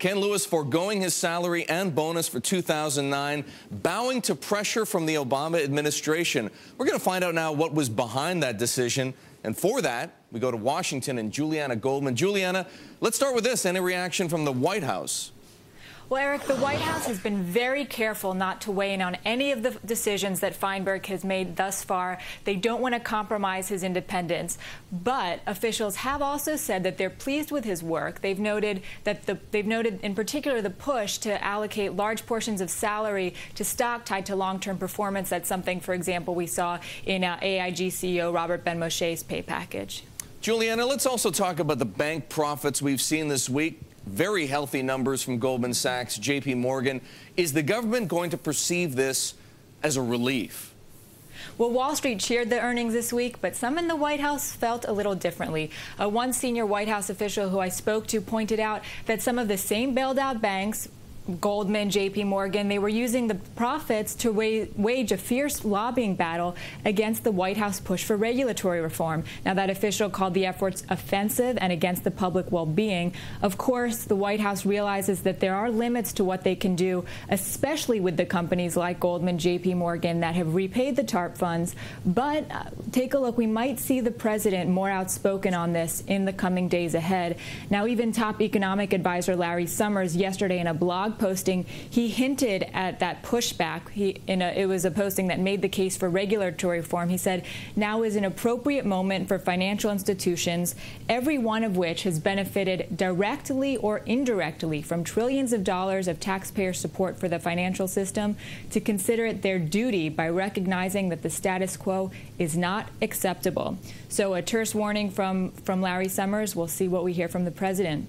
Ken Lewis foregoing his salary and bonus for 2009, bowing to pressure from the Obama administration. We're going to find out now what was behind that decision. And for that, we go to Washington and Julianna Goldman. Julianna, let's start with this. Any reaction from the White House? Well, Eric, the White House has been very careful not to weigh in on any of the decisions that Feinberg has made thus far. They don't want to compromise his independence. But officials have also said that they're pleased with his work. They've noted that the, they've noted in particular the push to allocate large portions of salary to stock tied to long-term performance. That's something, for example, we saw in uh, AIG CEO Robert Benmosche's pay package. Julianna, let's also talk about the bank profits we've seen this week very healthy numbers from Goldman Sachs, JP Morgan. Is the government going to perceive this as a relief? Well, Wall Street cheered the earnings this week, but some in the White House felt a little differently. Uh, one senior White House official who I spoke to pointed out that some of the same bailed out banks Goldman, JP Morgan, they were using the profits to wage a fierce lobbying battle against the White House push for regulatory reform. Now, that official called the efforts offensive and against the public well being. Of course, the White House realizes that there are limits to what they can do, especially with the companies like Goldman, JP Morgan that have repaid the TARP funds. But uh, take a look, we might see the president more outspoken on this in the coming days ahead. Now, even top economic advisor Larry Summers yesterday in a blog posting, he hinted at that pushback. He, in a, it was a posting that made the case for regulatory reform. He said, now is an appropriate moment for financial institutions, every one of which has benefited directly or indirectly from trillions of dollars of taxpayer support for the financial system, to consider it their duty by recognizing that the status quo is not acceptable. So a terse warning from, from Larry Summers. We'll see what we hear from the president.